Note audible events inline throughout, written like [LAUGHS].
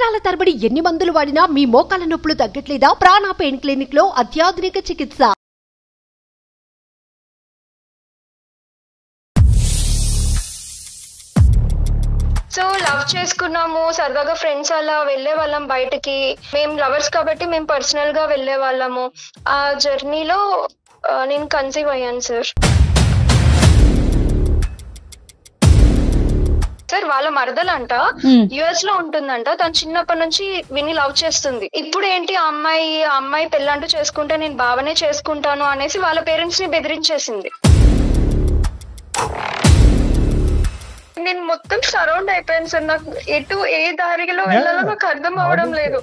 సంవత్సరాల తరబడి ఎన్ని మందులు వాడినా మీ మోకాల నొప్పులు తగ్గట్లేదా? ప్రాణ పెయిన్ క్లినిక్లో అత్యాధునిక చికిత్స. సో లవ్ చేసుకున్నాము. సరదాగా ఫ్రెండ్స్ అలా వెళ్ళే వాళ్ళం బయటకి. మేము లవర్స్ కాబట్టి మేము పర్సనల్గా వెళ్ళే వాళ్ళము. ఆ జర్నీలో uh, నేను కన్సీవ్ అయ్యాను సార్ సార్ వాళ్ళ మరదలంట యుఎస్లో ఉంటుందంట. తను చిన్నప్పటి నుంచి విని లవ్ చేస్తుంది. ఇప్పుడు ఏంటి ఆ అమ్మాయి ఆ అమ్మాయి పెళ్ళంటూ చేసుకుంటే నేను బావనే చేసుకుంటాను అనేసి వాళ్ళ పేరెంట్స్ని బెదిరించేసింది. నేను మొత్తం సరౌండ్ అయిపోయాను సార్. నాకు ఎటు ఏ దారిలో వెళ్ళాలో నాకు అర్థం అవడం లేదు.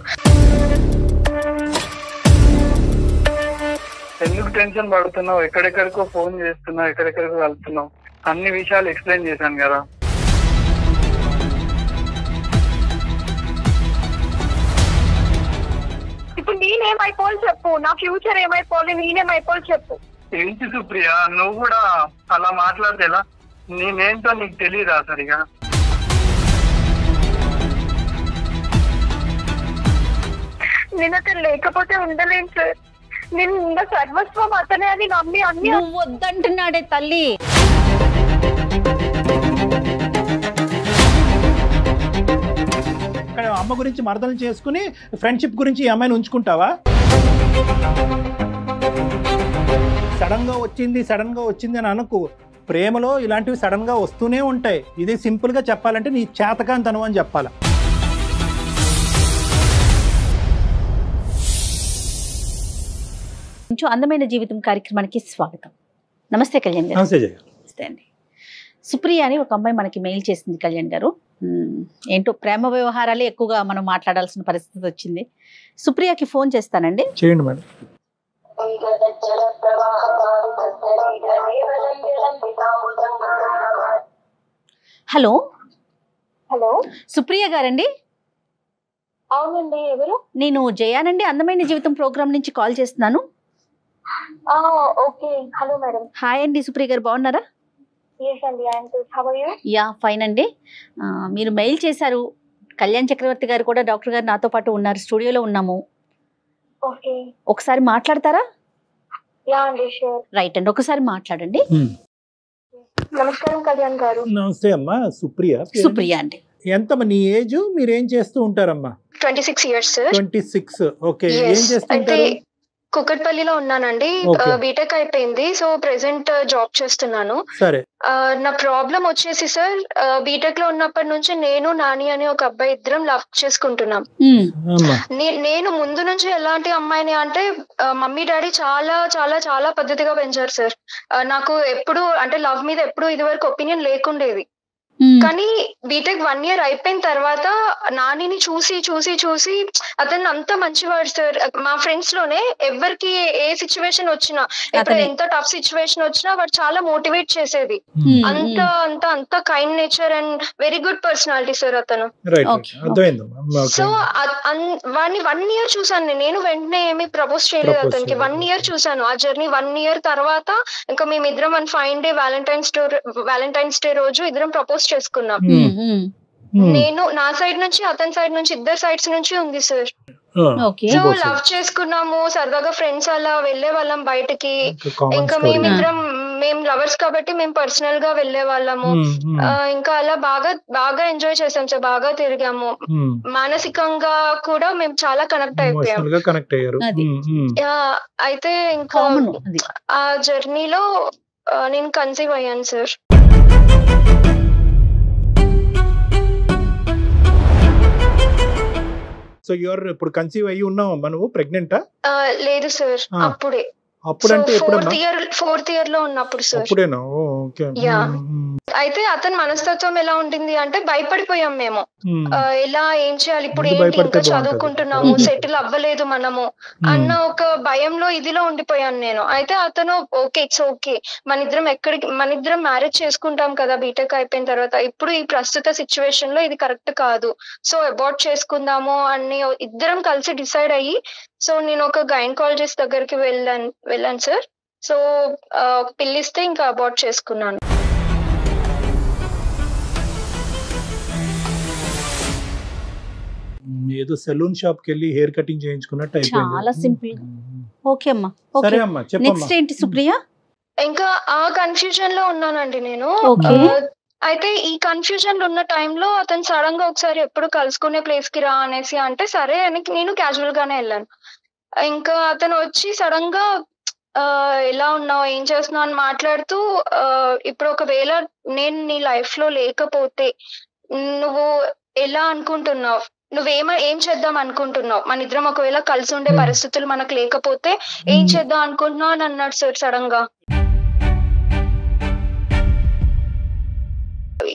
ఎందుకు టెన్షన్ పడుతున్నావు? ఎక్కడెక్కడికో ఫోన్ చేస్తున్నావు ఎక్కడెక్కడికో వెళ్తున్నావు? అన్ని విషయాలు ఎక్స్ప్లెయిన్ చేశాను కదా. నేనేమైపోవాలి చెప్పు. నా ఫ్యూచర్ ఏమైపోవాలి నేనేమైపోవాలి చెప్పు. ఏంటి సుప్రియ? నువ్వు కూడా అలా మాట్లాడితే ఎలా? నేనేంటో నీకు తెలియదా సరిగా? నేను అతను లేకపోతే ఉండలేను సార్. నేను సర్వస్వం అతనే అని నమ్మి అన్ని నువ్వు వద్దంటున్నాడే తల్లి. ఇక్కడ అమ్మ గురించి మరదలు చేసుకుని ఫ్రెండ్షిప్ గురించి ఈ అమ్మాయిని ఉంచుకుంటావా? సడన్గా వచ్చింది సడన్గా వచ్చింది అని అనుకో. ప్రేమలో ఇలాంటివి సడన్గా వస్తూనే ఉంటాయి. ఇది సింపుల్గా చెప్పాలంటే నీ చేతకాంతనం అని చెప్పాలి. కొంచెం అందమైన జీవితం కార్యక్రమానికి స్వాగతం. నమస్తే కళ్యాణ్ గారు. నమస్తే జయ. నమస్తే అండి. సుప్రియ అని ఒక అమ్మాయి మనకి మెయిల్ చేసింది కళ్యాణ్ గారు. ఏంటో ప్రేమ వ్యవహారాలే ఎక్కువగా మనం మాట్లాడాల్సిన పరిస్థితి వచ్చింది. సుప్రియకి ఫోన్ చేస్తానండి. చేయండి మేడం. హలో. హలో. సుప్రియ గారండి. అవునండి ఎవరు? నేను జయానండి అందమైన జీవితం ప్రోగ్రామ్ నుంచి కాల్ చేస్తున్నాను. ఓకే. Hello madam. హాయ్ అండి సుప్రియ గారు బాగున్నారా? యూ యా ఫైన్ అండి. మీరు మెయిల్ చేశారు. కళ్యాణ్ చక్రవర్తి గారు కూడా డాక్టర్ గారు నాతో పాటు ఉన్నారు. స్టూడియోలో ఉన్నాము. ఓకే ఒకసారి మాట్లాడతారా? యా అండి షూర్ రైట్ అండి. ఒకసారి మాట్లాడండి. నమస్కారం కళ్యాణ్ గారు. నమస్తే అమ్మా సుప్రియ. సుప్రియ అండి. ఎంతమ్మా నీ ఏజ్? మీరు ఏం చేస్తూ ఉంటారమ్మా? Twenty six years sir twenty six okay ఏం. చేస్తూ అంటే ఉంటారు కుక్కట్పల్లిలో ఉన్నానండి. బీటెక్ అయిపోయింది. సో ప్రెసెంట్ జాబ్ చేస్తున్నాను. సరే. ఆ, నా ప్రాబ్లం వచ్చేసి సార్ బీటెక్లో ఉన్నప్పటి నుంచి నేను నాని అనే ఒక అబ్బాయి ఇద్దరం లవ్ చేసుకుంటున్నాం. నేను ముందు నుంచి ఎలాంటి అమ్మాయిని అంటే మమ్మీ డాడీ చాలా చాలా చాలా పద్ధతిగా పెంచారు సార్. నాకు ఎప్పుడు అంటే లవ్ మీద ఎప్పుడు ఇదివరకు ఒపీనియన్ లేకుండేది. కానీ బీటెక్ వన్ ఇయర్ అయిపోయిన తర్వాత నానిని చూసి చూసి చూసి అతను అంత మంచివాడు సార్ మా ఫ్రెండ్స్లోనే ఎవరికి ఏ సిచ్యువేషన్ వచ్చినా అతనే. ఎంత టఫ్ సిచ్యువేషన్ వచ్చినా వాడు చాలా మోటివేట్ చేసేది. మ్మ్. అంత అంత అంత kind nature and very good personality sir అతను. సో ఓకే వాడిని వన్ ఇయర్ చూసాను నేను. వెంటనే ఏమి ప్రపోజ్ చేయలేదు అతనికి. వన్ ఇయర్ చూసాను. ఆ జర్నీ వన్ ఇయర్ తర్వాత ఇంకా మేమిద్దరం one fine day Valentine's day Valentine's day రోజు ఇద్దరం ప్రపోజ్ చేసుకున్నాం. నేను నా సైడ్ నుంచి అతని సైడ్ నుంచి ఇద్దరు సైడ్స్ నుంచి ఉంది సార్ ఓకే. సో లవ్ చేసుకున్నాము సరదాగా ఫ్రెండ్స్ అలా వెళ్ళే వాళ్ళం బయటకి. ఇంకా మేమిద్దరం మేము లవర్స్ కాబట్టి మేము పర్సనల్గా వెళ్ళే వాళ్ళము. ఇంకా అలా బాగా బాగా ఎంజాయ్ చేసాం సార్ బాగా తిరిగాము. మానసికంగా కూడా మేము చాలా కనెక్ట్ అయిపోయాం. కనెక్ట్ అయ్యారు. అయితే ఇంకా ఆ జర్నీలో నేను కన్సీవ్ అయ్యాను సార్ సో యువర్ ఇప్పుడు కన్సీవ్ అయ్యి ఉన్నావమ్మా నువ్వు? ప్రెగ్నెంటా లేదు సార్. అప్పుడే. అప్పుడంటే ఫోర్త్ ఇయర్ ఫోర్త్ ఇయర్లో ఉన్నప్పుడు సార్. అప్పుడేనా? ఓకే. అయితే అతని మనస్తత్వం ఎలా ఉంటుంది అంటే భయపడిపోయాం మేము. ఎలా ఏం చేయాలి? ఇప్పుడు ఏంటి? ఇంకా. చదువుకుంటున్నాము. సెటిల్ అవ్వలేదు మనము అన్న ఒక భయంలో ఇదిలో ఉండిపోయాను నేను. అయితే అతను ఓకే ఇట్స్ ఓకే. మన ఇద్దరం ఎక్కడికి మన ఇద్దరం మ్యారేజ్ చేసుకుంటాం కదా బీటెక్ అయిపోయిన తర్వాత. ఇప్పుడు ఈ ప్రస్తుత సిచ్యువేషన్లో ఇది కరెక్ట్ కాదు. సో అబార్ట్ చేసుకుందాము అని ఇద్దరం కలిసి డిసైడ్ అయ్యి సో నేను ఒక గైనకాలజిస్ట్ దగ్గరికి వెళ్ళాను వెళ్ళాను సార్. సో పిల్లిస్తే ఇంకా అబార్ట్ చేసుకున్నాను. ఏదో సెలూన్ షాప్కి వెళ్ళి హెయిర్ కటింగ్ చేయించుకున్నట్టు అయిపోయింది. చాలా గా. ఓకే అమ్మా సరే ఓకే అమ్మా నెక్స్ట్ ఏంటి సుప్రియ? ఇంకా ఆ కన్ఫ్యూజన్లో ఉన్నానండి నేను. అయితే ఈ కన్ఫ్యూజన్లో ఉన్న టైంలో అతను సడన్గా ఒకసారి ఎప్పుడు కలుసుకునే ప్లేస్కి రా అనేసి అంటే సరే అని నేను క్యాజువల్ గానే వెళ్ళాను. ఇంకా అతను వచ్చి సడన్గా ఆ, ఎలా ఉన్నావు ఏం చేస్తున్నావు అని మాట్లాడుతూ ఇప్పుడు ఒకవేళ నేను నీ లైఫ్లో లేకపోతే నువ్వు ఎలా అనుకుంటున్నావు? నువ్వేమ ఏం చేద్దాం అనుకుంటున్నావు? మన ఇద్దరం ఒకవేళ కలిసి ఉండే Hmm. పరిస్థితులు మనకు లేకపోతే ఏం చేద్దాం అనుకుంటున్నావు అని అన్నాడు సార్ సడన్గా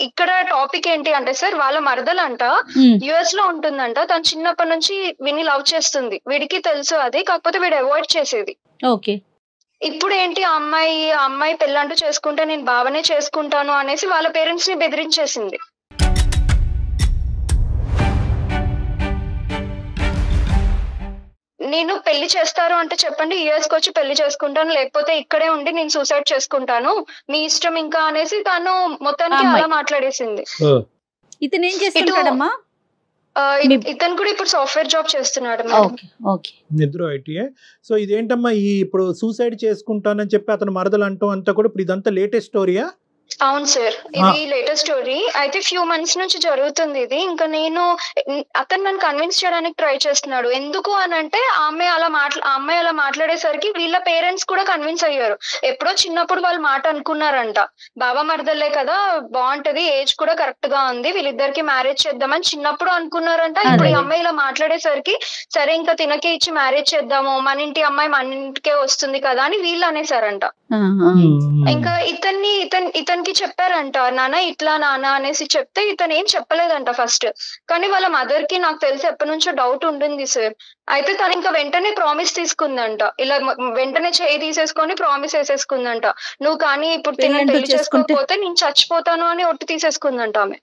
ఇక్కడ టాపిక్ ఏంటి అంటే సార్ వాళ్ళ మరదలంట ఉమ్, యుఎస్లో ఉంటుందంట తను చిన్నప్పటి నుంచి విని లవ్ చేస్తుంది. వీడికి తెలుసు అది కాకపోతే వీడు అవాయిడ్ చేసేది. ఓకే. ఇప్పుడు ఏంటి ఆ అమ్మాయి ఆ అమ్మాయి పెళ్ళంటూ చేసుకుంటే నేను బావనే చేసుకుంటాను అనేసి వాళ్ళ పేరెంట్స్ని బెదిరించేసింది. నేను పెళ్ళి చేస్తారు అంటే చెప్పండి యుఎస్కి వచ్చి పెళ్ళి చేసుకుంటాను లేకపోతే ఇక్కడే ఉండి నేను సూసైడ్ చేసుకుంటాను మీ ఇష్టం ఇంకా అనేసి తను మొత్తానికి. అలా మాట్లాడేసింది. ఇతను ఏం చేస్తుంటాడమ్మా? ఇతను కూడా ఇప్పుడు సాఫ్ట్వేర్ జాబ్ చేస్తున్నాడు మేడం. Okay okay. నిద్ర ఐటీఏ. సో ఇదేంటమ్మా ఈ ఇప్పుడు సూసైడ్ చేసుకుంటానని చెప్పి అతను మరదలు అంటాం అంతా కూడా ఇప్పుడు ఇదంతా లేటెస్ట్ స్టోరీయా అవును సార్. ఇది లేటెస్ట్ స్టోరీ అయితే ఫ్యూ మంత్స్ నుంచి జరుగుతుంది ఇది. ఇంకా నేను అతను నన్ను కన్విన్స్ చేయడానికి ట్రై చేస్తున్నాడు. ఎందుకు అని అంటే ఆమె అలా మాట్లా అమ్మాయి అలా మాట్లాడేసరికి వీళ్ళ పేరెంట్స్ కూడా కన్విన్స్ అయ్యారు. ఎప్పుడో చిన్నప్పుడు వాళ్ళు మాట అనుకున్నారంట. బాబా మరదల్లే కదా బాగుంటది ఏజ్ కూడా కరెక్ట్గా ఉంది వీళ్ళిద్దరికి మ్యారేజ్ చేద్దామని చిన్నప్పుడు అనుకున్నారంట. ఇప్పుడు ఈ. అమ్మాయి ఇలా మాట్లాడేసరికి సరే ఇంకా తినకే ఇచ్చి మ్యారేజ్ చేద్దాము మన ఇంటి అమ్మాయి మన ఇంటికే వస్తుంది కదా అని వీళ్ళు అనేసారంట. ఇంకా ఇతన్ని ఇతన్ ఇతనికి చెప్పారంట నాన్న ఇట్లా నాన్న అనేసి చెప్తే ఇతను ఏం చెప్పలేదంట ఫస్ట్. కానీ వాళ్ళ మదర్కి నాకు తెలిసి ఎప్పటి నుంచో డౌట్ ఉంటుంది సార్. అయితే తను ఇంకా వెంటనే ప్రామిస్ తీసుకుందంట. ఇలా వెంటనే చేయి తీసేసుకొని ప్రామిస్ వేసేసుకుందంట నువ్వు కానీ ఇప్పుడు తిన పెళ్ళంటూ పెళ్ళి చేసుకోకపోతే నేను చచ్చిపోతాను అని ఒట్టు తీసేసుకుందంట ఆమె.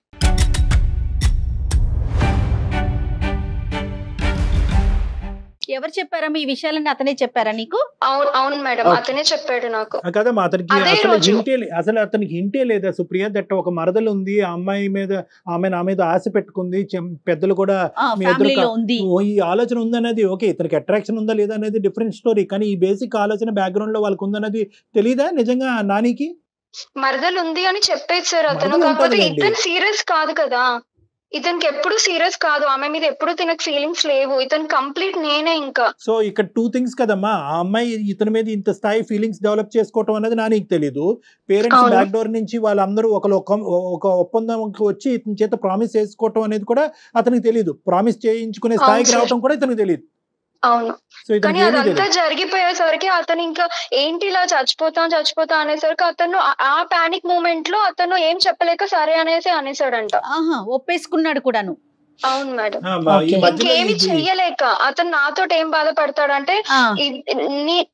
ఎవరు చెప్పారమ్మా ఈ విషయాలన్నీ అతనే చెప్పారా నీకు? అవును అవును మేడం. అతనే చెప్పాడు నాకు. కదమ్మా అతనికి అదే అసలు రోజు. హింటే లే- అసలు అతనికి హింటే లేదా సుప్రియ? దట్ ఒక మరదలు ఉంది ఆ అమ్మాయి మీద ఆమె నా మీద ఆశ పెట్టుకుంది చెం- పెద్దలు కూడా ఆ, మీ ఇద్దరు ఫ్యామిలీలో క- ఉంది. ఓ, ఈ ఆలోచన ఉందన్నది ఓకే ఇతనికి అట్రాక్షన్ ఉందా లేదా అనేది డిఫరెంట్ స్టోరీ కానీ ఈ బేసిక్ ఆలోచన బ్యాక్గ్రౌండ్లో వాళ్ళకి ఉందన్నది తెలీదా నిజంగా నానికి? మరదలు ఉంది అని చెప్పేది సార్ అతను. మరదలు కాకపోతే ఉంటదిలేండి. ఇతను సీరియస్ కాదు కదా. ఇతనికి ఎప్పుడు సీరియస్ కాదు. ఆమె మీద ఎప్పుడు తినకు ఫీలింగ్స్ లేవు. ఇతను కంప్లీట్ నేనే ఇంకా. సో ఇక్కడ టూ థింగ్స్ కదమ్మా. ఆ అమ్మాయి ఇతని మీద ఇంత స్థాయి ఫీలింగ్స్ డెవలప్ చేసుకోవటం అనేది నానికి తెలీదు. పేరెంట్స్ అవును. బ్యాక్ డోర్ నుంచి వాళ్ళందరూ ఒక ఒక- ఒప్పందంకి వచ్చి ఇతని చేత ప్రామిస్ చేసుకోవటం అనేది కూడా అతనికి తెలియదు ప్రామిస్ చేయించుకునే స్థాయికి. రావటం కూడా ఇతనికి తెలియదు అవును. కానీ అదంతా జరిగిపోయేసరికి అతను ఇంకా ఏంటి ఇలా చచ్చిపోతాం చచ్చిపోతా అనేసరికి అతను ఆ- పానిక్ మూమెంట్లో అతను ఏం చెప్పలేక సరే అనేసి అనేసాడంట. ఒప్పేసుకున్నాడు కూడాను. అవును మేడం. ఇంకేమి చెయ్యలేక అతను నాతో ఏం బాధపడతాడంటే నీ-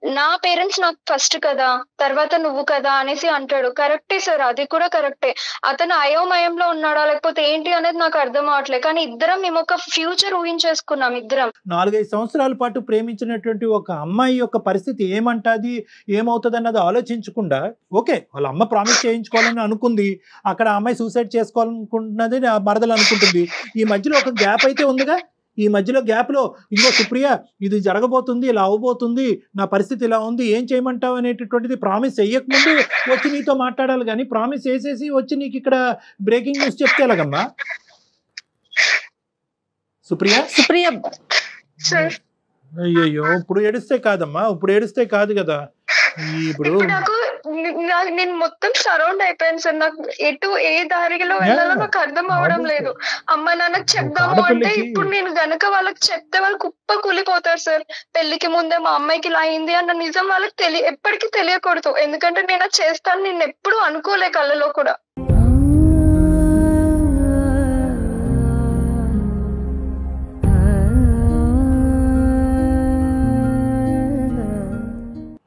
పేరెంట్స్ నాకు ఫస్ట్ కదా తర్వాత నువ్వు కదా అనేసి అంటాడు. కరెక్టే సార్ అది కూడా కరెక్టే. అతను అయోమయంలో ఉన్నాడా లేకపోతే ఏంటి అనేది నాకు అర్థం అవట్లేదు. కానీ ఇద్దరం మేము ఒక ఫ్యూచర్ ఊహించేసుకున్నాం ఇద్దరం. నాలుగైదు సంవత్సరాల పాటు ప్రేమించినటువంటి ఒక అమ్మాయి యొక్క పరిస్థితి ఏమంటాది ఏమవుతుంది అన్నది ఆలోచించకుండా ఓకే వాళ్ళ అమ్మ ప్రామిస్ చేయించుకోవాలని అనుకుంది అక్కడ అమ్మాయి సూసైడ్ చేసుకోవాలనుకుంటున్నది నా మరదలు అనుకుంటుంది ఈ మధ్యలో ఒక గ్యాప్ అయితే ఉందిగా. ఈ మధ్యలో గ్యాప్లో ఇంకో సుప్రియ ఇది జరగబోతుంది ఇలా అవబోతుంది నా పరిస్థితి ఇలా ఉంది ఏం చేయమంటావు? అనేటటువంటిది ప్రామిస్ చెయ్యకముందు వచ్చి నీతో మాట్లాడాలి కానీ ప్రామిస్ చేసేసి వచ్చి నీకు ఇక్కడ బ్రేకింగ్ న్యూస్ చెప్తే ఎలాగమ్మా? సుప్రియ? సుప్రియ. సార్ అయ్యయ్యో ఇప్పుడు ఏడిస్తే కాదమ్మా ఇప్పుడు ఏడిస్తే కాదు కదా. ఇప్పుడు నాకు నేను మొత్తం సరౌండ్ అయిపోయాను సార్ నాకు ఎటు ఏ దారిలో వెళ్ళాలో. నాకు అర్థం అవడం. లేదు అమ్మ నాన్నకి చెప్దాము అంటే ఇప్పుడు నేను గనక వాళ్ళకి చెప్తే వాళ్ళు కుప్ప కూలిపోతారు సార్ పెళ్ళికి ముందే మా అమ్మాయికి ఇలా అయింది అన్న నిజం వాళ్ళకి తెలియ ఎప్పటికీ తెలియకూడదు ఎందుకంటే నేను అది చేస్తాను నేను ఎప్పుడు అనుకోలే కళ్ళలో కూడా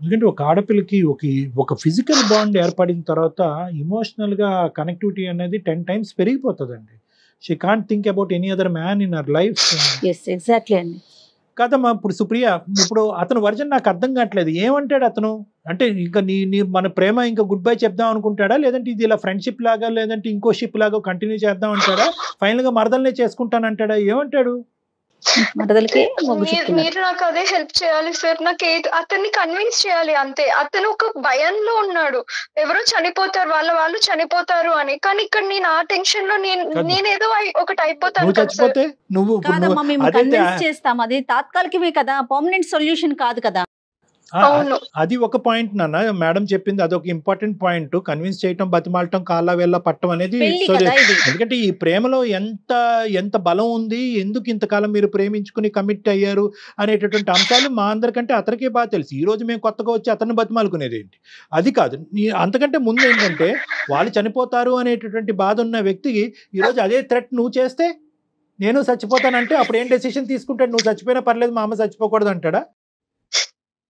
ఎందుకంటే ఒక ఆడపిల్లకి ఒక ఒక ఫిజికల్ బాండ్ ఏర్పడిన తర్వాత ఇమోషనల్గా కనెక్టివిటీ అనేది ten times పెరిగిపోతుందండి. She can't think about any other man in her life yes exactly అండి. కాదమ్మా ఇప్పుడు సుప్రియ ఇప్పుడు అతను వర్జన్ నాకు అర్థం కావట్లేదు. ఏమంటాడు అతను? అంటే ఇంకా నీ నీ మన ప్రేమ ఇంకా గుడ్ బై చెప్దాం అనుకుంటాడా? లేదంటే ఇది ఇలా ఫ్రెండ్షిప్ లాగా లేదంటే ఇంకో షిప్ లాగా కంటిన్యూ చేద్దాం అంటాడా? ఫైనల్గా మరదల్నే చేసుకుంటానంటాడా? ఏమంటాడు? మరదలకి మీరు నాకు అదే హెల్ప్ చేయాలి సార్ నాకు ఏది అతన్ని కన్విన్స్ చేయాలి అంతే. అతను ఒక భయంలో ఉన్నాడు. ఎవరో చనిపోతారు. వాళ్ళ వాళ్ళు చనిపోతారు అని. కానీ ఇక్కడ నేను ఆ టెన్షన్లో నేను. నేనేదో ఒకటి అయిపోతాను నువ్వు కదా సార్ చచ్చిపోతే నువ్వు కాదమ్మా మేము కన్విన్స్ చేస్తాం. అది తాత్కాలికమే కదా. పర్మనెంట్ సొల్యూషన్ కాదు కదా. అది ఒక పాయింట్ నాన్న. మేడం చెప్పింది అదొక ఇంపార్టెంట్ పాయింట్. కన్విన్స్ చేయటం బతిమాలటం కాళ్ళ వేళ్ళ పట్టం అనేది ఎందుకంటే ఈ ప్రేమలో ఎంత ఎంత బలం ఉంది ఎందుకు ఇంతకాలం మీరు ప్రేమించుకుని కమిట్ అయ్యారు అనేటటువంటి అంశాలు మా అందరికంటే అతనికే బాగా తెలుసు. ఈ రోజు మేము కొత్తగా వచ్చి అతన్ని బతిమాలుకునేది ఏంటి? అది కాదు. అంతకంటే ముందు ఏంటంటే వాళ్ళు చనిపోతారు అనేటటువంటి బాధ ఉన్న వ్యక్తికి ఈరోజు అదే థ్రెట్ నువ్వు చేస్తే నేను చచ్చిపోతానంటే అప్పుడు ఏం డెసిషన్ తీసుకుంటాడు? నువ్వు చచ్చిపోయినా పర్లేదు మా అమ్మ చచ్చిపోకూడదు అంటాడా?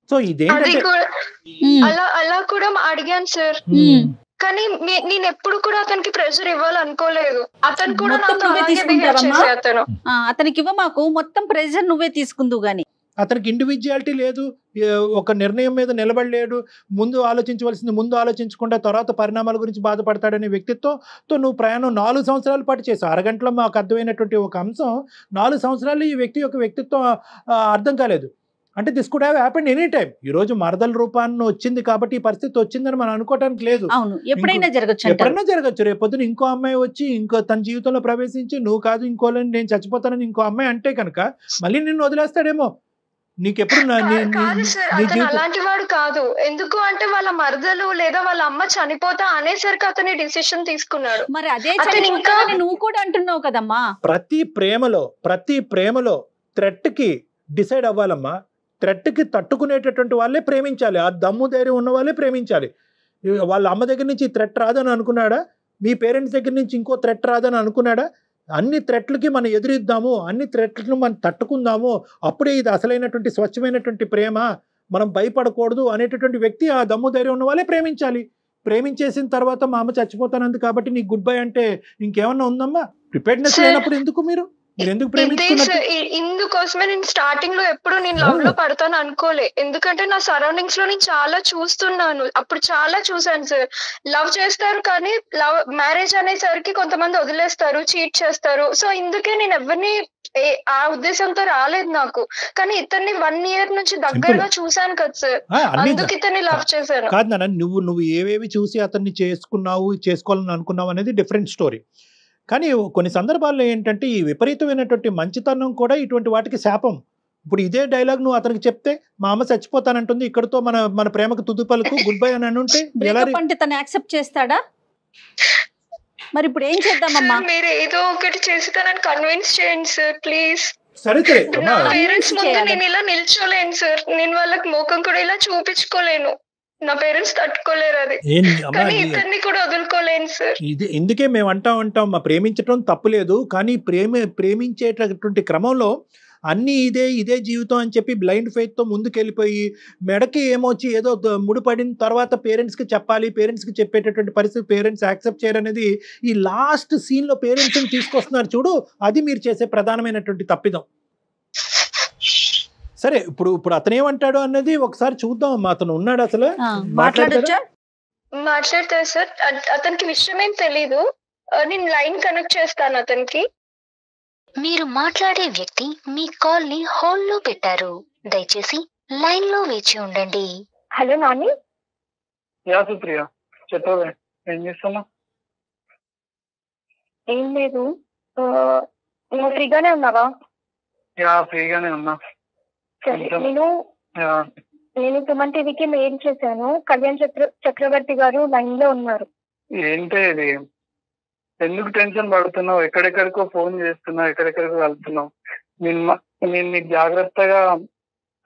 సో అది ఇదేంటంటే కూడా ఉమ్, అలా అలా కూడా అడిగాను సార్. కానీ నేను ఎప్పుడు కూడా అతనికి ప్రెషర్ ఇవ్వాలనుకోలేదు. అతను కూడా అతను. ఆ, అతనికి ఇవ్వ మాకు మొత్తం ప్రెజర్ నువ్వే తీసుకుందువు గాని. అతనికి ఇండివిజువాలిటీ లేదు ఒక నిర్ణయం మీద నిలబడలేడు ముందు ఆలోచించవలసింది ముందు ఆలోచించకుండా తర్వాత పరిణామాల గురించి బాధపడతాడనే వ్యక్తిత్వంతో నువ్వు ప్రయాణం నాలుగు సంవత్సరాల పాటు చేసావు అరగంటలో మాకు అర్థమైనటువంటి ఒక అంశం నాలుగు సంవత్సరాలు ఈ వ్యక్తి యొక్క వ్యక్తిత్వం అర్థం కాలేదు. అంటే this could have happened any time ఈ రోజు మరదల రూపాన్ని వచ్చింది కాబట్టి ఈ పరిస్థితి వచ్చిందని మనం అనుకోవడానికి లేదు. అవును. ఎప్పుడైనా జరగచ్చు అంటారు. ఎప్పుడన్నా జరగచ్చు. రేపు పొద్దున ఇంకో అమ్మాయి వచ్చి ఇంకో తన జీవితంలో ప్రవేశించి నువ్వు కాదు ఇంకోలని నేను చచ్చిపోతానని ఇంకో అమ్మాయి అంటే కనుక మళ్ళీ నిన్ను వదిలేస్తాడేమో. నీకెప్పుడు అలాంటి వాడు కాదు. ఎందుకు అంటే వాళ్ళ మరదలు లేదా వాళ్ళ అమ్మ చనిపోతా అనేసరికి అతని డిసిషన్ తీసుకున్నాడు. మరి అదే అతను ఇంకా- నువ్వు కూడా అంటున్నావు కదమ్మా. ప్రతి ప్రేమలో ప్రతి ప్రేమలో థ్రెట్కి డిసైడ్ అవ్వాలమ్మా. థ్రెట్కి తట్టుకునేటటువంటి వాళ్ళే ప్రేమించాలి. ఆ దమ్ము ధైర్యం ఉన్న వాళ్ళే ప్రేమించాలి. వాళ్ళ అమ్మ దగ్గర నుంచి థ్రెట్ రాదని అనుకున్నాడా? మీ పేరెంట్స్ దగ్గర నుంచి ఇంకో థ్రెట్ రాదని అనుకున్నాడా? అన్ని థ్రెట్లకి మనం ఎదురిద్దాము అన్ని థ్రెట్లను మనం తట్టుకుందాము. అప్పుడే ఇది అసలైనటువంటి స్వచ్ఛమైనటువంటి ప్రేమ. మనం భయపడకూడదు అనేటటువంటి వ్యక్తి ఆ దమ్ము ధైర్యం ఉన్న వాళ్ళే ప్రేమించాలి. ప్రేమించేసిన తర్వాత మా అమ్మ చచ్చిపోతానంది కాబట్టి నీకు గుడ్ బై అంటే ఇంకేమన్నా ఉందమ్మా? ప్రిపేర్డ్నెస్ Sir, లేనప్పుడు ఎందుకు మీరు? మీరు ఎందుకు ఇందుకోసమే నేను స్టార్టింగ్లో ఎప్పుడు నేను లవ్లో పడతాను అనుకోలే. ఎందుకంటే నా సరౌండింగ్స్లో నేను చాలా చూస్తున్నాను. అప్పుడు చాలా చూసాను సార్ లవ్ చేస్తారు కానీ లవ్ మ్యారేజ్ అనేసరికి కొంతమంది వదిలేస్తారు చీట్ చేస్తారు. సో ఇందుకే నేను ఎవరిని ఆ ఉద్దేశంతో రాలేదు నాకు. కానీ ఇతన్ని వన్ ఇయర్ నుంచి దగ్గరగా చూసాను కదా సార్ అందుకు ఇతన్ని లవ్ చేశాను. కాదు నువ్వు నువ్వు ఏవేవి చూసి అతన్ని చేసుకున్నావు చేసుకోవాలని అనుకున్నావు అనేది డిఫరెంట్ స్టోరీ కానీ కొన్ని సందర్భాల్లో ఏంటంటే ఈ విపరీతమైనటువంటి మంచితనం కూడా ఇటువంటి వాటికి శాపం. ఇప్పుడు ఇదే డైలాగ్ నువ్వు అతనికి చెప్తే మా అమ్మ చచ్చిపోతానంటుంది ఇక్కడతో మన మన ప్రేమకు తుది పలుకు [LAUGHS] గుడ్ బై అని అనుంటే ఎలా అంటే తను యాక్సెప్ట్ చేస్తాడా? మరి ఇప్పుడు ఏం చేద్దామమ్మా? మీరు ఏదో ఒకటి చేసి తనని కన్విన్స్ చేయండి సార్ ప్లీజ్ సరే సరే. నా అమ్మా, పేరెంట్స్ ముందు. నేను ఇలా నిల్చోలేను సార్. నేను వాళ్ళకి ముఖం కూడా ఇలా చూపించుకోలేను. నా పేరెంట్స్ తట్టుకోలేరు అది. ఏం అమ్మా కానీ నీ- ఇతన్ని కూడా వదులుకోలేను సార్. ఇది ఇందుకే మేము అంటా ఉంటాం మా ప్రేమించడం తప్పులేదు కానీ ప్రేమ ప్రేమించేటటువంటి క్రమంలో అన్నీ ఇదే ఇదే జీవితం అని చెప్పి బ్లైండ్ ఫెయిత్తో ముందుకెళ్ళిపోయి మెడకి ఏమొచ్చి ఏదో ముడిపడిన తర్వాత పేరెంట్స్కి చెప్పాలి పేరెంట్స్కి చెప్పేటటువంటి పరిస్థితి పేరెంట్స్ యాక్సెప్ట్ చేయరనేది ఈ లాస్ట్ సీన్లో పేరెంట్స్ని తీసుకొస్తున్నారు చూడు అది మీరు చేసే ప్రధానమైనటువంటి తప్పిదం. సరే ఇప్పుడు ఇప్పుడు అతను ఏమంటాడు అన్నది ఒకసారి చూద్దాం అమ్మా. అతను ఉన్నాడు అసలు? మాట్లాడొచ్చా? మాట్లాడతారు సార్. అత- అతనికి విషయం ఏం తెలీదు నేను లైన్ కనెక్ట్ చేస్తాను అతనికి. మీరు మాట్లాడే వ్యక్తి మీ కాల్ని హోల్డ్లో పెట్టారు. దయచేసి లైన్లో వేచి ఉండండి. హలో నాని. యా సుప్రియ. చెప్పవే. ఏం చేస్తున్నా ఏం లేదు. నువ్వు ఫ్రీగానే ఉన్నావా? యా ఫ్రీగానే ఉన్నా. సరే. నేను నేను సుమన్ టీవీకి మెయిల్ చేశాను. కళ్యాణ్ చక్ర చక్రవర్తి గారు లైన్లో ఉన్నారు. ఏంటి ఇది? ఎందుకు టెన్షన్ పడుతున్నావు? ఎక్కడెక్కడికో ఫోన్ చేస్తున్నావు ఎక్కడెక్కడికో వెళ్తున్నావు? నేను నీకు జాగ్రత్తగా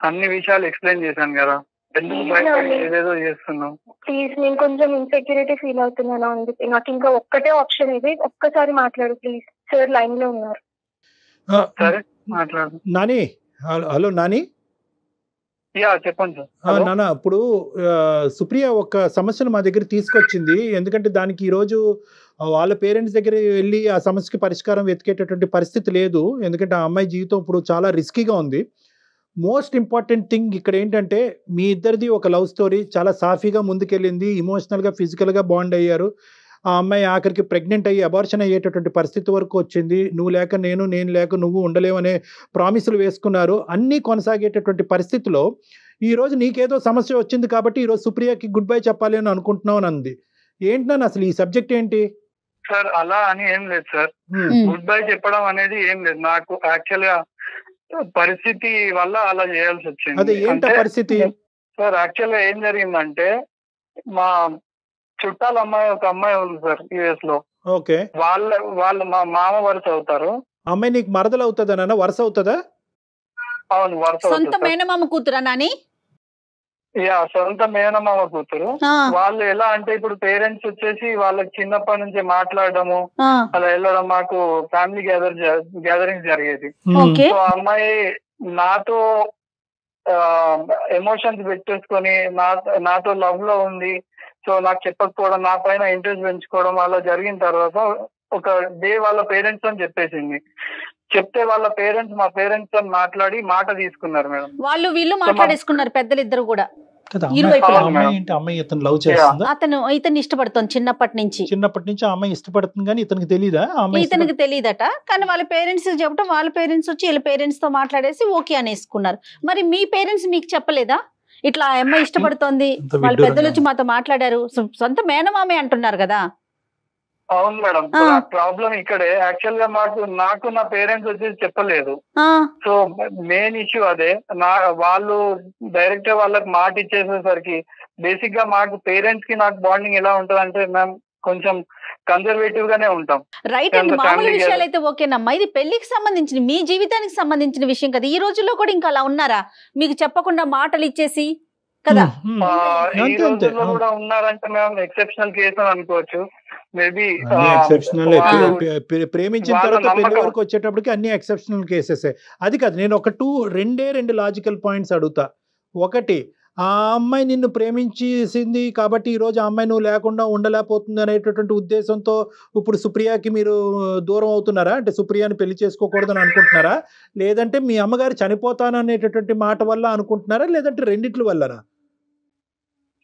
అన్ని విషయాలు ఎక్స్ప్లెయిన్ చేశాను కదా. ఎందుకు ఏదేదో చేస్తున్నావు? ప్లీజ్ నేను కొంచెం ఇన్సెక్యూరిటీ ఫీల్ అవుతున్నాను అందుకే. నాకు ఇంకా ఒక్కటే ఆప్షన్ ఇది. ఒక్కసారి మాట్లాడు ప్లీజ్. సార్ లైన్లో ఉన్నారు సరే మాట్లాడు. Nani hello hello Nani? చెప్పండి నాన్న ఇప్పుడు సుప్రియ ఒక సమస్యను మా దగ్గర తీసుకొచ్చింది. ఎందుకంటే దానికి ఈరోజు వాళ్ళ పేరెంట్స్ దగ్గర వెళ్ళి ఆ సమస్యకి పరిష్కారం వెతికేటటువంటి పరిస్థితి లేదు. ఎందుకంటే ఆ అమ్మాయి జీవితం ఇప్పుడు చాలా రిస్కీగా ఉంది. మోస్ట్ ఇంపార్టెంట్ థింగ్ ఇక్కడ ఏంటంటే మీ ఇద్దరిది ఒక లవ్ స్టోరీ చాలా సాఫీగా ముందుకెళ్ళింది. ఇమోషనల్గా ఫిజికల్గా బాండ్ అయ్యారు. ఆ అమ్మాయి ఆఖరికి ప్రెగ్నెంట్ అయ్యి అబార్షన్ అయ్యేటటువంటి పరిస్థితి వరకు వచ్చింది. నువ్వు లేక నేను నేను లేక నువ్వు ఉండలేవనే ప్రామిసులు వేసుకున్నారు. అన్నీ కొనసాగేటటువంటి పరిస్థితిలో ఈ రోజు నీకేదో సమస్య వచ్చింది కాబట్టి ఈరోజు సుప్రియకి గుడ్ బై చెప్పాలి అని అనుకుంటున్నావు అని అంది. ఏంటి నాన్న అసలు ఈ సబ్జెక్ట్ ఏంటి? సార్ అలా అని ఏం లేదు సార్. గుడ్ బై చెప్పడం అనేది ఏం లేదు. నాకు యాక్చువల్గా పరిస్థితి వల్ల అలా చేయాల్సి అదే వచ్చింది పరిస్థితి? సార్ యాక్చువల్గా ఏం జరిగిందంటే మా చుట్టాల అమ్మాయి ఒక అమ్మాయి ఉంది సార్ యుఎస్లో. ఓకే. వాళ్ళ వాళ్ళు మా మామ వరుస అవుతారు. అమ్మాయి నీకు మరదలు అవుతుందా నాన్న? వరుస అవుతుందా? అవును వరుస సొంత. మేనమామ కూతురా నాని? యా సొంత మేనమామ కూతురు. వాళ్ళు ఎలా అంటే ఇప్పుడు పేరెంట్స్ వచ్చేసి వాళ్ళకి చిన్నప్పటి నుంచి మాట్లాడడము ఆ, అలా వెళ్ళడం మాకు ఫ్యామిలీ గ్యాదర్ గ్యాదరింగ్ జరిగేది. ఓకే. సో ఆ అమ్మాయి నాతో ఎమోషన్స్ పెట్టేసుకొని నా నాతో లవ్లో ఉంది. సో నాకు చెప్పకపోవడం నా పైన ఇంట్రెస్ట్ పెంచుకోవడం అలా జరిగిన తర్వాత ఒక డే వాళ్ళ పేరెంట్స్ అని చెప్పేసింది. చెప్తే వాళ్ళ పేరెంట్స్ మా పేరెంట్స్తో మాట్లాడి మాట తీసుకున్నారు మేడం. వాళ్ళు వీళ్ళు మాట్లాడేసుకున్నారు పెద్దలు ఇద్దరు కూడా లవ్ చేస్తుందా? అతను ఇతను ఇష్టపడుతోంది చిన్నప్పటి నుంచి. చిన్నప్పటి నుంచి అమ్మాయి ఇష్టపడుతుంది కానీ ఇతనికి తెలియదా ఇతనికి తెలియదట కానీ వాళ్ళ పేరెంట్స్ చెప్పడం వాళ్ళ పేరెంట్స్ వచ్చి వీళ్ళ పేరెంట్స్తో మాట్లాడేసి ఓకే అనేసుకున్నారు. మరి మీ పేరెంట్స్ మీకు చెప్పలేదా? ఇట్లా ఆ అమ్మాయి ఇష్టపడుతోంది. వాళ్ళ పెద్దలు వచ్చి మాతో మాట్లాడారు. సొంత మేనమామే అంటున్నారు కదా. అవును మేడం. ప్రాబ్లం ఇక్కడే. యాక్చువల్గా మాకు నాకు నా పేరెంట్స్ వచ్చేసి చెప్పలేదు. ఆ, సో మెయిన్ ఇష్యూ అదే. నా వాళ్ళు డైరెక్ట్ వాళ్ళకి మాట ఇచ్చేసేసరికి బేసిక్గా మాకు పేరెంట్స్కి నాకు బాండింగ్ ఎలా ఉంటది అంటే మేము కొంచెం కన్జర్వేటివ్ గానే ఉంటాం. రైట్ అండి మామూలు విషయాలు. అయితే ఓకేనమ్మా. ఇది పెళ్ళికి సంబంధించిన మీ జీవితానికి సంబంధించిన విషయం కదా. ఈ రోజుల్లో కూడా ఇంకా అలా ఉన్నారా? మీకు చెప్పకుండా మాటలు ఇచ్చేసి కదా. ఈ రోజుల్లో కూడా ఉన్నారంటే మేము ఎక్సెప్షనల్ కేసు అని అనుకోవచ్చు. మేబీ అన్ని ఎక్సెప్షనల్ ప్రేమించిన తర్వాత పెళ్ళి. వరకు వచ్చేటప్పటికి అన్ని ఎక్సెప్షనల్ కేసెస్ అది కాదు నేను ఒక టూ రెండే రెండు లాజికల్ పాయింట్స్ అడుగుతా. ఒకటి ఆ అమ్మాయి నిన్ను ప్రేమించేసింది కాబట్టి ఈ రోజు ఆ అమ్మాయి నువ్వు లేకుండా ఉండలేకపోతుంది అనేటటువంటి ఉద్దేశంతో ఇప్పుడు సుప్రియాకి మీరు దూరం అవుతున్నారా? అంటే సుప్రియాని పెళ్ళి చేసుకోకూడదని అనుకుంటున్నారా? లేదంటే మీ అమ్మగారు చనిపోతాను అనేటటువంటి మాట వల్ల అనుకుంటున్నారా? లేదంటే రెండిట్ల వల్లనా?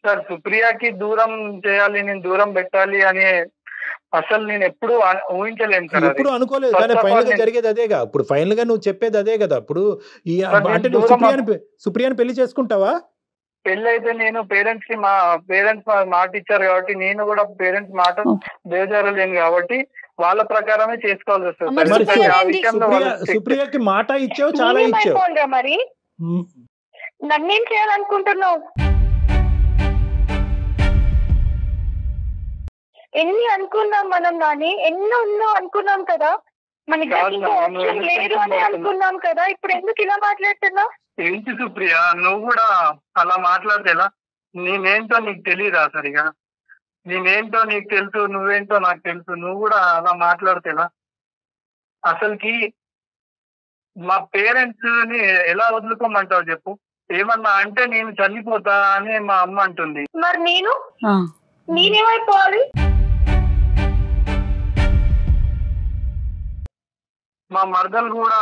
సార్ సుప్రియాకి దూరం చేయాలి నేను దూరం పెట్టాలి అని అసలు నేను ఎప్పుడు ఊహించలేను సార్ అది. ఎప్పుడు అనుకోలేదు కానీ ఫైనల్గా జరిగేది అదేగా. ఇప్పుడు ఫైనల్గా నువ్వు చెప్పేది అదే కదా. ఇప్పుడు ఈ అంటే నువ్వు సుప్రియాని సుప్రియాని పెళ్ళి చేసుకుంటావా? పెళ్ళి అయితే నేను పేరెంట్స్కి మా పేరెంట్స్ మాట ఇచ్చారు కాబట్టి నేను కూడా పేరెంట్స్ మాట బేజారలేను కాబట్టి వాళ్ళ ప్రకారమే చేసుకోవాల్సి వస్తుంది. సుప్రియకి మాట ఇచ్చావు చాలా ఇచ్చావు. మరి? నన్నేం చేయాలనుకుంటున్నావు? ఎన్ని అనుకున్నాం మనం నాని? ఎన్నో ఎన్నో అనుకున్నాం కదా? మన ఇద్దరికి ఇంకో కాదు, ఆప్షన్ నువ్వు లేదు అని అనుకున్నాం కదా? ఇప్పుడు ఎందుకు ఇలా మాట్లాడుతున్నావు? ఏంటి సుప్రియ? నువ్వు కూడా అలా మాట్లాడితే ఎలా? నేనేంటో నీకు తెలియదా సరిగా? నేనేంటో నీకు తెలుసు నువ్వేంటో నాకు తెలుసు నువ్వు కూడా అలా మాట్లాడితే ఎలా? అసలుకి మా పేరెంట్స్ని ఎలా వదులుకోమంటావు చెప్పు? ఏమన్నా అంటే నేను చనిపోతా అని మా అమ్మ అంటుంది. మరి నేను? ఆ, నేనేమైపోవాలి? మా మరదలు కూడా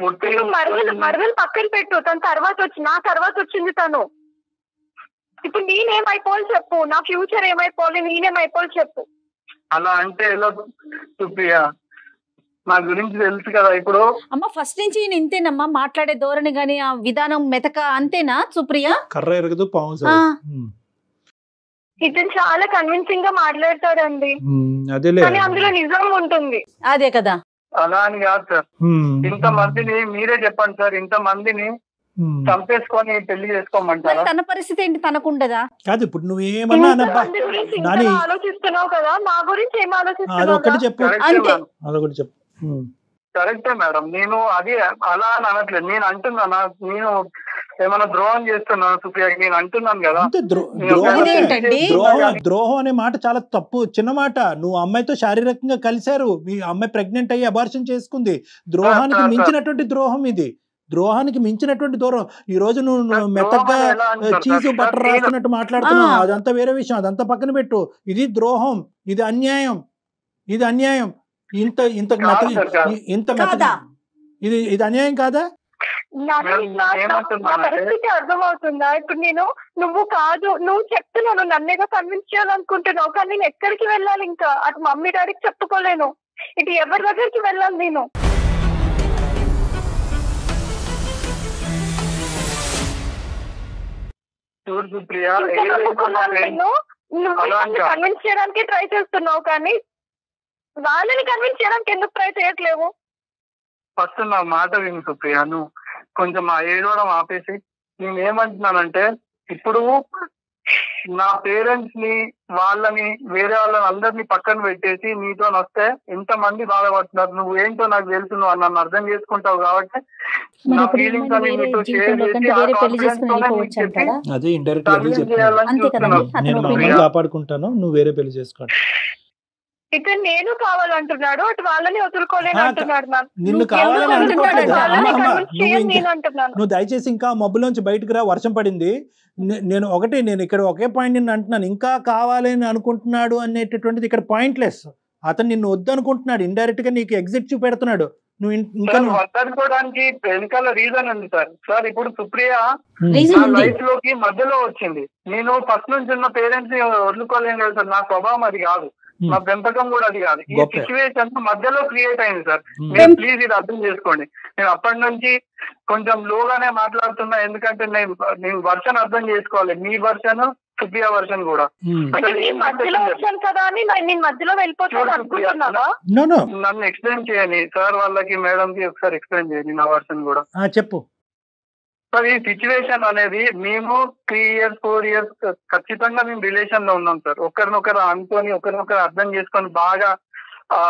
మరదలు పక్కన పెట్టు తన తర్వాత వచ్చి నా తర్వాత వచ్చింది తను. ఇప్పుడు నేనేమైపోవాలి చెప్పు నా ఫ్యూచర్ ఏమైపోవాలి నేనేమైపోవాలి చెప్పు. అలా అంటే ఎలా సుప్రియ? నా గురించి తెలుసు కదా ఇప్పుడు. అమ్మ ఫస్ట్ నుంచి ఈయన ఇంతేనమ్మా మాట్లాడే ధోరణి గాని ఆ విధానం మెతక అంతేనా సుప్రియ? కర్ర ఎరగదు పాము ఇతను చాలా కన్విన్సింగ్గా మాట్లాడతాడండి. అదేలే. కానీ అందులో నిజం ఉంటుంది. అదే కదా. అలా అని కాదు సార్. ఇంత మందిని మీరే చెప్పండి సార్ ఇంత మందిని. చంపేసుకొని పెళ్ళి చేసుకోమంటారా? తన పరిస్థితి ఏంటి? తనకుండదా? కాదు ఇప్పుడు నువ్వేమన్నా ఆలోచిస్తున్నావు కదా నా గురించి ఏం అదొక్కటి ఆలోచిస్తున్నావు చెప్పు. కరెక్టే. మేడం. అదొకటి చెప్పు. ఉమ్. కరెక్టే మేడం. నేను అది అలా అని అనట్లేదు. నేను అంటున్నానా? నేను ఏమైనా ద్రోహం చేస్తున్నాను సుప్రియకి నేను అంటున్నాను కదా. ద్రోహం? ద్రోహం ద్రోహం అనే మాట చాలా తప్పు చిన్న మాట. నువ్వు అమ్మాయితో శారీరకంగా కలిశారు. మీ అమ్మాయి ప్రెగ్నెంట్ అయ్యి అబార్షన్ చేసుకుంది. ద్రోహానికి. మించినటువంటి ద్రోహం ఇది. ద్రోహానికి మించినటువంటి దూరం. ఈ రోజు నువ్వు మెత్తగా చీజు సార్, రాస్తున్నట్టు మాట్లాడుతున్నావు. అదంతా వేరే విషయం. అదంతా పక్కన పెట్టు. ఇది ద్రోహం. ఇది అన్యాయం. ఇది అన్యాయం. ఇంత ఇంత మెత్త. ఇంత మెత్త? ఇది ఇది అన్యాయం కాదా? పరిస్థితి అర్థమవుతుందా? ఇప్పుడు నేను నువ్వు కాదు నువ్వు చెప్తున్నావు నువ్వు నన్నేగా కన్విన్స్ చేయాలనుకుంటున్నావు కానీ నేను ఎక్కడికి వెళ్ళాలి ఇంకా? అటు మమ్మీ డాడీకి చెప్పుకోలేను. ఇటు ఎవరి దగ్గరికి వెళ్ళాలి నేను? నువ్వు. కన్విన్స్ చేయడానికి ట్రై చేస్తున్నావు కానీ వాళ్ళని కన్విన్స్ చేయడానికి ఎందుకు ట్రై చేయట్లేవు? ఫస్ట్ నా మాట విను సుప్రియ నువ్వు కొంచెం ఆ ఏడవడం ఆపేసి నేను ఏమంటున్నానంటే ఇప్పుడు నా పేరెంట్స్ని వాళ్ళని వేరే వాళ్ళని అందరినీ పక్కన పెట్టేసి నీతో వస్తే ఎంత మంది బాధపడుతున్నారు నువ్వు ఏంటో నాకు తెలుసు నువ్వు నన్ను అర్థం చేసుకుంటావు కాబట్టి నా ఫీలింగ్స్ వేరే నీతో షేర్ చేసి ఆ నీకు చెప్పి చేయాలని కాపాడుకుంటాను నువ్వు వేరే పెళ్ళి చేసుకోండి ఇక్కడ నేను కావాలంటున్నాడు అటు వాళ్ళని వదులుకోలేను అంటున్నాడు మ్యామ్ నిన్ను నువ్వు కావాలని నువ్వు అంటున్నాను. దయచేసి ఇంకా మబ్బులోంచి బయటకు రా వర్షం పడింది. నేను ఒకటి నేను ఇక్కడ ఒకే పాయింట్ నిన్ను అంటున్నాను. ఇంకా కావాలని అనుకుంటున్నాడు అనేటటువంటిది ఇక్కడ పాయింట్లెస్ అతను నిన్ను వద్దనుకుంటున్నాడు. ఇండైరెక్ట్గా నీకు ఎగ్జిట్ చూపెడుతున్నాడు. నువ్వు ఇంకా వద్దనుకోవడానికి వెనకాల రీజన్ ఉంది సార్. సార్ ఇప్పుడు సుప్రియ. లైఫ్లోకి మధ్యలో వచ్చింది. నేను ఫస్ట్ నుంచి ఉన్న పేరెంట్స్ని వదులుకోలేను కదా సార్. నా స్వభావం అది కాదు. నా పెంపకం కూడా అది కాదు. ఈ. సిచ్యువేషన్ మధ్యలో క్రియేట్ అయింది సార్. మీరు ప్లీజ్ ఇది అర్థం చేసుకోండి. నేను అప్పటి నుంచి కొంచెం లోగానే మాట్లాడుతున్నా ఎందుకంటే నేను నేను వర్షన్ అర్థం చేసుకోవాలి. మీ వర్షన్ సుప్రియ వర్షన్ కూడా. నన్ను ఎక్స్ప్లెయిన్ చేయని సార్ వాళ్ళకి మేడం కి ఒకసారి ఎక్స్ప్లెయిన్ చేయని నా వర్షన్ కూడా. ఆ, చెప్పు. సార్ ఈ సిచ్యువేషన్ అనేది మేము త్రీ ఇయర్స్ ఫోర్ ఇయర్స్ ఖచ్చితంగా మేము రిలేషన్లో ఉన్నాం సార్ ఒకరినొకరు అనుకొని ఒకరినొకరు అర్థం చేసుకొని బాగా ఆ,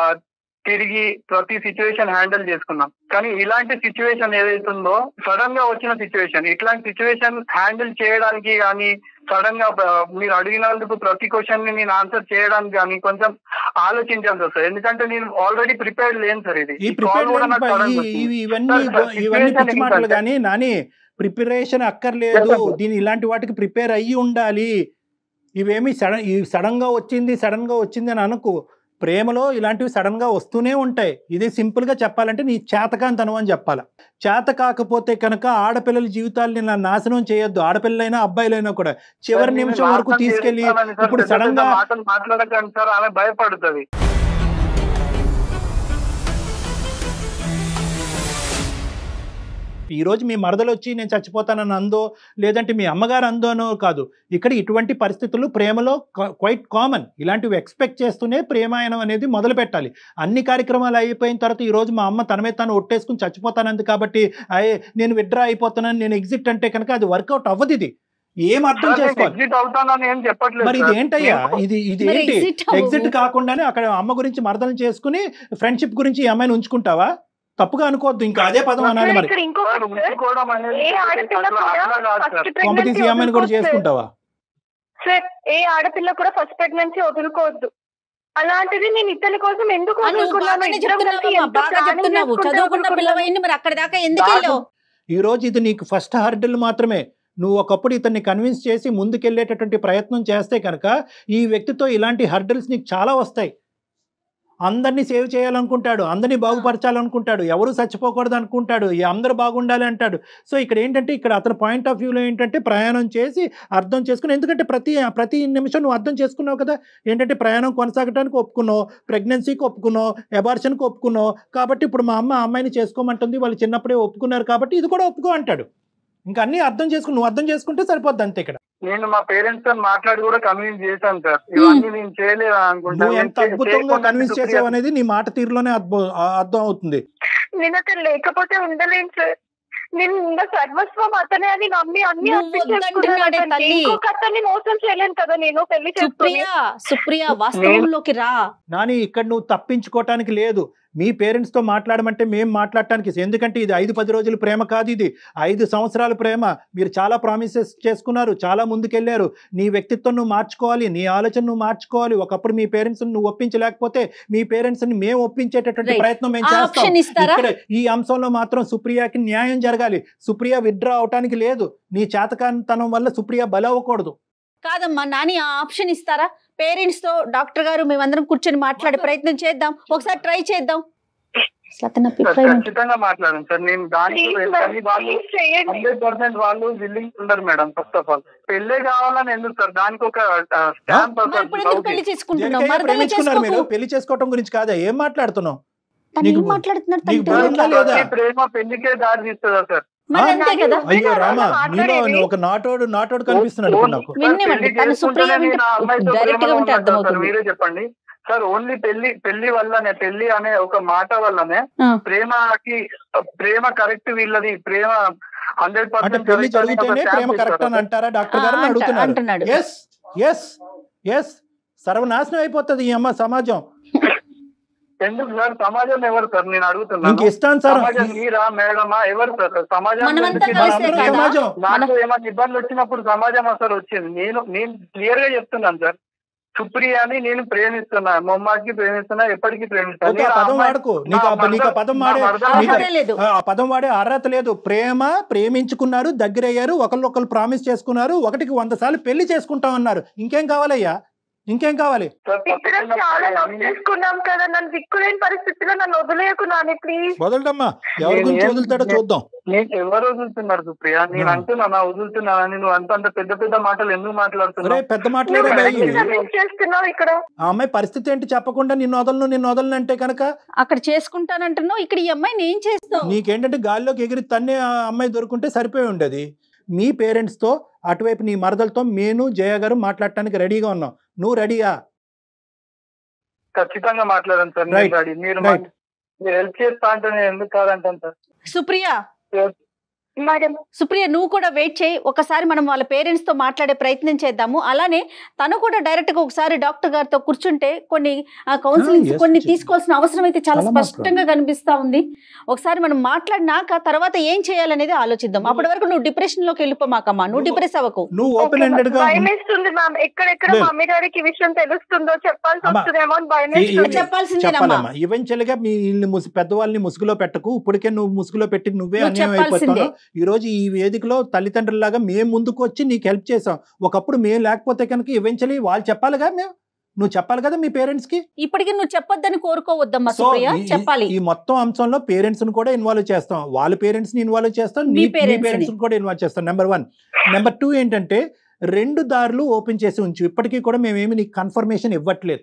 తిరిగి ప్రతి సిచ్యువేషన్ హ్యాండిల్ చేసుకున్నాం. కానీ ఇలాంటి సిచ్యువేషన్ ఏదైతుందో సడన్గా వచ్చిన సిచ్యువేషన్ ఇట్లాంటి సిచ్యువేషన్ హ్యాండిల్ చేయడానికి కానీ సడన్గా మీరు అడిగినందుకు ప్రతి క్వశ్చన్ని నేను ఆన్సర్ చేయడానికి కానీ కొంచెం ఆలోచించాను సార్ ఎందుకంటే నేను ఆల్రెడీ ప్రిపేర్డ్ లేను సార్ ఇది. ప్రిపేర్. ఇవన్నీ సార్, సార్, కానీ నాని ప్రిపరేషన్ అక్కర్లేదు. దీని ఇలాంటి వాటికి ప్రిపేర్ అయ్యి ఉండాలి. ఇవేమి సడన్ ఈ సడన్గా వచ్చింది సడన్గా వచ్చింది అని అనుకో. ప్రేమలో ఇలాంటివి సడన్గా వస్తూనే ఉంటాయి. ఇది సింపుల్గా చెప్పాలంటే నీ చేతకాంతనం అని చెప్పాలి. చేత కాకపోతే కనుక ఆడపిల్లల జీవితాల్ని నా నాశనం చేయొద్దు. ఆడపిల్లలైనా అబ్బాయిలైనా కూడా. చివరి నిమిషం వరకు సార్, ఇప్పుడు పెద్ద సడన్ పెద్ద గా మాటలు మాట్లాడకండి సార్. ఆమె భయపడుతుంది. ఈ రోజు మీ మరదలు వచ్చి నేను చచ్చిపోతానని అందో లేదంటే మీ అమ్మగారు అందోనో కాదు. ఇక్కడ ఇటువంటి పరిస్థితులు ప్రేమలో క్వైట్ కామన్ ఇలాంటివి ఎక్స్పెక్ట్ చేస్తూనే ప్రేమాయణం అనేది మొదలు పెట్టాలి. అన్ని కార్యక్రమాలు అయిపోయిన తర్వాత ఈ రోజు మా అమ్మ తన మీద తాను ఒట్టేసుకుని చచ్చిపోతానంది కాబట్టి అయ్యే నేను విడ్రా అయిపోతున్నాను నేను ఎగ్జిట్ అంటే కనుక అది వర్కౌట్ అవ్వదు ఇది. ఏం అర్థం చేసుకోవాలి? ఎగ్జిట్ అవుతానని ఏం చెప్పట్లేదు మరి ఇది. ఏంటయ్యా ఇది ఇది ఏంటి. ఎగ్జిట్ కాకుండానే అక్కడ అమ్మ గురించి మరదలు చేసుకుని ఫ్రెండ్షిప్ గురించి ఈ అమ్మాయిని ఉంచుకుంటావా? తప్పుగా అనుకోవద్దు ఇంకా అదే పదం అనాలి మరి. కూడా అమ్మాయిని చేసుకుంటావా? సార్ ఏ ఆడపిల్ల కూడా ఫస్ట్ ప్రెగ్నెన్సీ వదులుకోవద్దు. అలాంటిది నేను ఇతని కోసం ఎందుకు చదువుకున్న. పిల్లవైంది మరి అక్కడ దాకా ఎందుకు ఈ రోజు ఇది నీకు ఫస్ట్ హర్డిల్ మాత్రమే. నువ్వు ఒకప్పుడు ఇతన్ని కన్విన్స్ చేసి ముందుకెళ్ళేటటువంటి ప్రయత్నం చేస్తే కనుక ఈ వ్యక్తితో ఇలాంటి హర్డిల్స్ నీకు చాలా వస్తాయి. అందరినీ సేవ్ చేయాలనుకుంటాడు అందరినీ బాగుపరచాలనుకుంటాడు ఎవరు చచ్చిపోకూడదు అనుకుంటాడు అందరూ బాగుండాలి అంటాడు. సో ఇక్కడ ఏంటంటే ఇక్కడ అతని పాయింట్ ఆఫ్ వ్యూలో ఏంటంటే ప్రయాణం చేసి అర్థం చేసుకుని ఎందుకంటే ప్రతి ప్రతి నిమిషం నువ్వు అర్థం చేసుకున్నావు కదా? ఏంటంటే ప్రయాణం కొనసాగడానికి ఒప్పుకున్నావు ప్రెగ్నెన్సీకి ఒప్పుకున్నావు ఎబార్షన్కి ఒప్పుకున్నావు. కాబట్టి ఇప్పుడు మా అమ్మ అమ్మాయిని చేసుకోమంటుంది వాళ్ళు చిన్నప్పుడే ఒప్పుకున్నారు కాబట్టి ఇది కూడా ఒప్పుకో అంటాడు. ఇంకా అన్నీ అర్థం చేసుకుని నువ్వు అర్థం చేసుకుంటే సరిపోద్ది అంతే ఇక్కడ. నేను మా పేరెంట్స్తో మాట్లాడి కూడా కన్విన్స్ చేశాను సార్. ఇవన్నీ నేను చేయలేదు అనుకుంటా. నువ్వు ఎంత అద్భుతంగా కన్విన్స్ చేసావు అనేది నీ మాట తీరులోనే అర్థం అవుతుంది. నేను అతను లేకపోతే ఉండలేను సార్. నేను ఇంకా సర్వస్వం అతనే అని నమ్మి అన్ని. ఇంకొక అతన్ని మోసం చేయలేను కదా నేను పెళ్ళి సుప్రియ సుప్రియ వాస్తవంలోకి రా. నాని ఇక్కడ నువ్వు తప్పించుకోవటానికి లేదు. మీ పేరెంట్స్తో మాట్లాడమంటే మేము మాట్లాడటానికి ఎందుకంటే ఇది ఐదు పది రోజుల ప్రేమ కాదు ఇది. ఐదు సంవత్సరాల ప్రేమ. మీరు చాలా ప్రామిసెస్ చేసుకున్నారు చాలా ముందుకెళ్ళారు. నీ వ్యక్తిత్వం నువ్వు మార్చుకోవాలి నీ ఆలోచన నువ్వు మార్చుకోవాలి. ఒకప్పుడు మీ పేరెంట్స్ నువ్వు ఒప్పించలేకపోతే మీ పేరెంట్స్ని మేము ఒప్పించేటటువంటి. ప్రయత్నం మేము చేస్తాం. ఇక్కడ ఈ అంశంలో మాత్రం సుప్రియకి న్యాయం జరగాలి. సుప్రియ విత్డ్రా అవటానికి లేదు. నీ చేతకానితనం వల్ల సుప్రియ బలవ్వకూడదు. కాదమ్మా నాని ఆ ఆప్షన్ ఇస్తారా? పేరెంట్స్తో డాక్టర్ గారు మేమందరం కూర్చొని మాట్లాడే ప్రయత్నం చేద్దాం. ఒకసారి ట్రై చేద్దాం? ఖచ్చితంగా మాట్లాడండి సార్. నేను దానికి వాళ్ళు హండ్రెడ్ పర్సెంట్ వాళ్ళు విల్లింగ్ ఉండరు మేడం ఫస్ట్ ఆఫ్ ఆల్ పెళ్ళే కావాలని ఎందుకు సార్? దానికి ఒక పెళ్ళి ప్రేమించుకున్నారు మీరు. పెళ్ళి చేసుకోవటం గురించి కాదా? ఏం మాట్లాడుతున్నావు? ప్రేమ పెళ్ళికే దారి తీస్తుందా సార్? అయ్యో రామా మాట్లాడేది. నీలో ఒక నాటోడు నాటోడు కనిపిస్తున్నాడు నాకు. మీరే చెప్పండి. సార్ ఓన్లీ పెళ్ళి పెళ్ళి వల్లనే పెళ్ళి అనే ఒక మాట వల్లనే. ప్రేమకి ప్రేమ కరెక్ట్ వీళ్ళది. ప్రేమ హండ్రెడ్ అంటే పెళ్ళి జరిగితేనే ప్రేమ కరెక్ట్ అని అంటారా డాక్టర్ గారు అంటున్నాడు. ఎస్ ఎస్ ఎస్ సర్వనాశనం అయిపోతుంది ఈ అమ్మ సమాజం. ఎందుకు సార్? సమాజం ఎవరు సార్? నేను అడుగుతున్నాను. సమాజం మీరా మేడమా? ఎవరు సార్? సమాజం నాకు ఏమైనా ఇబ్బంది వచ్చినప్పుడు సమాజం అసలు వచ్చింది. నేను నేను క్లియర్గా చెప్తున్నాను సార్. సుప్రియాని నేను ప్రేమిస్తున్నా. మొమ్మాకి ప్రేమిస్తున్నా ఎప్పటికీ ప్రేమిస్తాను పదం వాడుకో. నీకు వాడే అర్హతే లేదు. ఆ పదం వాడే అర్హత లేదు. ప్రేమ ప్రేమించుకున్నారు దగ్గరయ్యారు ఒకరినొకరు ప్రామిస్ చేసుకున్నారు ఒకటికి వంద సార్లు పెళ్ళి చేసుకుంటాం అన్నారు ఇంకేం కావాలయ్యా? ఇంకేం కావాలి? ఇద్దరం తప్పకుండా చాలా లవ్ నేను- చేసుకున్నాం కదా నన్ను దిక్కులేని పరిస్థితిలో నన్ను వదిలేకున్నాను ప్లీజ్ వదలడమ్మా ఎవరి నేను గురించి వదులుతాడో చూద్దాం. నేను ఎవరు వదులుతున్నారు సుప్రియ? నేను. అంటున్నా వదులుతున్నానని నువ్వు అంత అంత పెద్ద పెద్ద మాటలు ఎందుకు మాట్లాడుతున్నావు? పెద్ద మాట్లాడే బాయ్. చేస్తున్నావు ఇక్కడ? ఆ అమ్మాయి పరిస్థితి ఏంటి చెప్పకుండా నిన్ను వదలను నిన్ను వదలను అంటే కనుక? అక్కడ చేసుకుంటానంటున్నావు ఇక్కడ ఈ అమ్మాయిని ఏం చేస్తావు? నీకేంటంటే గాల్లోకి ఎగిరి తన్నే ఆ అమ్మాయి దొరుకుంటే సరిపోయి ఉండేది. మీ పేరెంట్స్తో అటువైపు నీ మరదలతో నేను జయ గారు మాట్లాడటానికి రెడీగా ఉన్నాం. నువ్వు రెడీయా ఖచ్చితంగా మాట్లాడాను సార్ మీరు మీరు హెల్ప్ చేస్తా అంటే నేను ఎందుకు కాదంటాను సార్? సుప్రియ. సుప్రియ నువ్వు కూడా వెయిట్ చేయి. ఒకసారి మనం వాళ్ళ పేరెంట్స్తో మాట్లాడే ప్రయత్నం చేద్దాము. అలానే తను కూడా డైరెక్ట్గా ఒకసారి డాక్టర్ గారితో కూర్చుంటే కొన్ని కౌన్సిలింగ్స్ yes, కొన్ని. తీసుకోవాల్సిన అవసరం అయితే చాలా స్పష్టంగా కనిపిస్తా ఉంది. ఒకసారి మనం మాట్లాడినాక తర్వాత ఏం చేయాలనేది ఆలోచిద్దాం. అప్పటి వరకు నువ్వు డిప్రెషన్లోకి వెళ్ళిపోమాకమ్మా నువ్వు డిప్రెస్ అవ్వకు. నువ్వు ఓపెన్ ఎండెడ్గా భయం వేస్తుంది మ్యామ్ ఎక్కడెక్కడ లేదు. మమ్మీ డాడీకి ఈ విషయం తెలుస్తుందో చెప్పాల్సి అమ్మా, వస్తుందేమో అని భయం చెప్పాలమ్మా. ఈవెన్చువల్గా మీ వీళ్ళని ముసు పెద్దవాళ్ళని ముసుగులో పెట్టకు. ఇప్పటికే నువ్వు ముసుగులో పెట్టి నువ్వే అన్యాయం చెప్పాల్సిందే. అయిపోతావు ఈ రోజు ఈ వేదికలో తల్లిదండ్రులాగా మేము ముందుకు వచ్చి నీకు హెల్ప్ చేసాం ఒకప్పుడు మేము లేకపోతే కనుక ఈవెన్చువలీ వాళ్ళు చెప్పాలిగా మేము నువ్వు చెప్పాలి కదా మీ పేరెంట్స్కి? ఇప్పటికి నువ్వు చెప్పొద్దని కోరుకోవద్దమ్మా చెప్పాలి. ఈ మొత్తం అంశంలో పేరెంట్స్ని కూడా ఇన్వాల్వ్ చేస్తాం. వాళ్ళ పేరెంట్స్ని ఇన్వాల్వ్ చేస్తాం. మీ. పేరెంట్స్ని కూడా ఇన్వాల్వ్ చేస్తాం. నెంబర్ వన్ నెంబర్ టూ ఏంటంటే రెండు దారులు ఓపెన్ చేసి ఉంచు. ఇప్పటికీ కూడా మేమేమి నీకు కన్ఫర్మేషన్ ఇవ్వట్లేదు.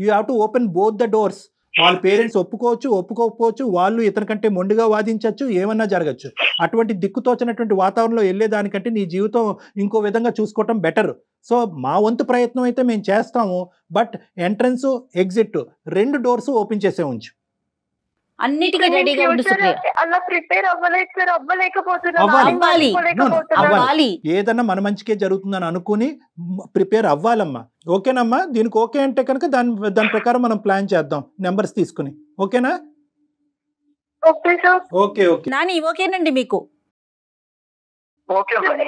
You have to open both the doors వాళ్ళ పేరెంట్స్ ఒప్పుకోవచ్చు ఒప్పుకోకపోవచ్చు వాళ్ళు ఇతని కంటే మొండిగా వాదించవచ్చు ఏమన్నా జరగచ్చు. అటువంటి దిక్కుతోచినటువంటి వాతావరణంలో వెళ్ళేదానికంటే నీ జీవితం ఇంకో విధంగా చూసుకోవటం బెటర్. సో మా వంతు ప్రయత్నం అయితే మేము చేస్తాము బట్ ఎంట్రన్స్ ఎగ్జిట్ రెండు డోర్స్ ఓపెన్ చేసే ఉంచు. అన్నిటికీ రెడీగా ఉండు సుప్రియ. అలా ప్రిపేర్ అవ్వలేదు సార్ అవ్వలేకపోతున్నాను అవ్వాలి. ఏదన్నా మన మంచికే జరుగుతుందని అనుకుని ప్రిపేర్ అవ్వాలమ్మా. ఓకేనమ్మా? దీనికి ఓకే అంటే కనుక దాని దాని ప్రకారం మనం ప్లాన్ చేద్దాం. నెంబర్స్ తీసుకుని. ఓకేనా? Okay sir okay okay. Nani ఓకేనండి మీకు.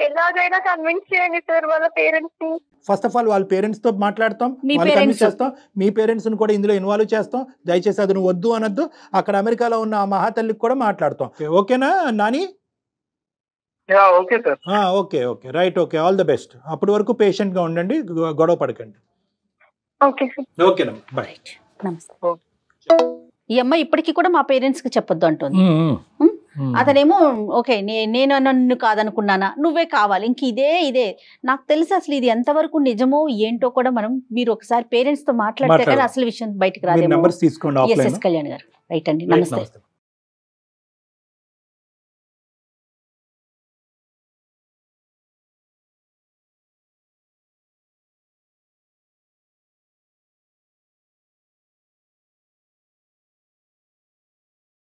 ఎలాగైనా కన్విన్స్ చేయండి సార్ వాళ్ళ పేరెంట్స్ని. ఫస్ట్ ఆఫ్ ఆల్ వాళ్ళ పేరెంట్స్తో మాట్లాడతాం. కన్విన్స్ చేస్తాం. మీ పేరెంట్స్ని కూడా ఇందులో ఇన్వాల్వ్ చేస్తాం. దయచేసి అది నువ్వు వద్దు అనొద్దు. అక్కడ అమెరికాలో ఉన్న ఆ మహాతల్లికి కూడా మాట్లాడతాం. ఓకే, ఓకేనా నాని? Yeah okay sir. ఆ, okay okay. Right okay. All the best అప్పటి వరకు పేషెంట్గా ఉండండి. గొడవ పడకండి. ఓకే ఓకేనమ్మా బాయ్ నమస్తే. ఈ అమ్మాయి ఇప్పటికీ కూడా మా పేరెంట్స్కి చెప్పొద్దు అంటుంది. అతనేమో ఓకే నే- నేను నన్ను కాదనుకున్నానా? నువ్వే కావాలి ఇంక ఇదే ఇదే. నాకు తెలుసు అసలు ఇది ఎంతవరకు నిజమో ఏంటో కూడా మనం మీరు ఒకసారి పేరెంట్స్తో మాట్లాడితే కానీ. అసలు విషయం బయటకు ఎస్ కళ్యాణ్ గారు. రైట్ అండి నమస్తే.